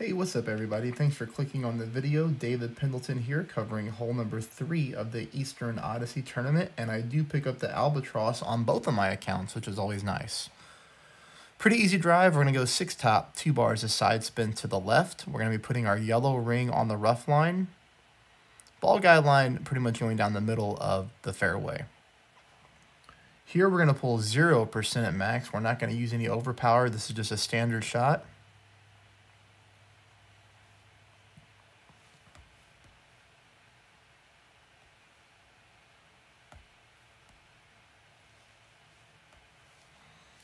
Hey, what's up everybody? Thanks for clicking on the video. David Pendleton here covering hole number three of the Eastern Odyssey tournament, and I do pick up the Albatross on both of my accounts, which is always nice. Pretty easy drive. We're going to go six top, two bars of side spin to the left. We're going to be putting our yellow ring on the rough line. Ball guide line pretty much going down the middle of the fairway. Here we're going to pull 0% at max. We're not going to use any overpower. This is just a standard shot.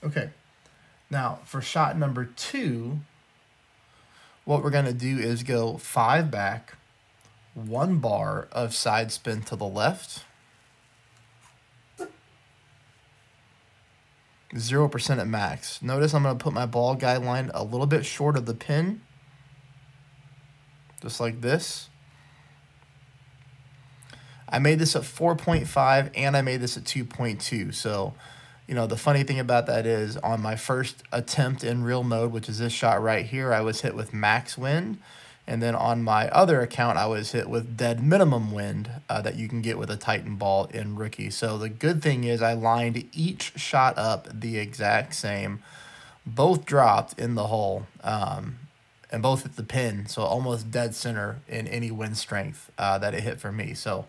Okay, now for shot number two, what we're going to do is go five back, one bar of side spin to the left, 0% at max. Notice I'm going to put my ball guideline a little bit short of the pin, just like this. I made this at 4.5 and I made this at 2.2, so you know, the funny thing about that is on my first attempt in real mode, which is this shot right here, I was hit with max wind. And then on my other account, I was hit with dead minimum wind uh, that you can get with a Titan ball in Rookie. So the good thing is I lined each shot up the exact same. Both dropped in the hole um, and both hit the pin. So almost dead center in any wind strength uh, that it hit for me. So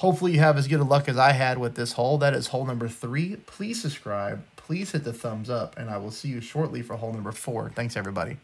Hopefully you have as good a luck as I had with this hole. That is hole number three. Please subscribe. Please hit the thumbs up, and I will see you shortly for hole number four. Thanks, everybody.